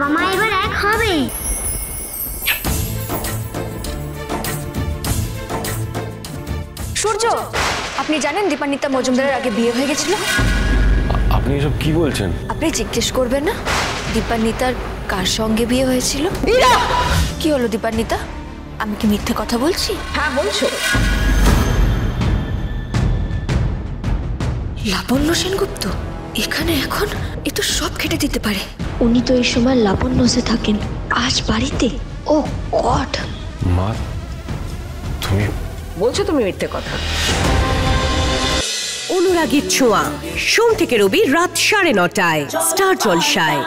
বাবা মা এবার এক হবে। সূর্য আপনি জানেন দীপান্বিতা মজুমদারের আগে বিয়ে হয়ে গেছিল? আপনি এসব কি বলছেন? আপনি জিজ্ঞেস করবেন না? দীপান্বিতার কার সঙ্গে বিয়ে হয়েছিল? কি হলো দীপান্বিতা? আমি কি মিথ্যে কথা বলছি? হ্যাঁ বলছো। লাবণ্য সেনগুপ্ত? এখানে এখন এ তো সব খেটে দিতে পারে। উনি তো এই সময় লাবণ্যসে থাকেন। আজ বাড়িতে? Oh God! মা তুমি বলছো তুমি মিথ্যে কথা। অনুরাগীর ছোঁয়া। সোম থেকে রবি রাত সাড়ে নটায়। স্টার জলসায়।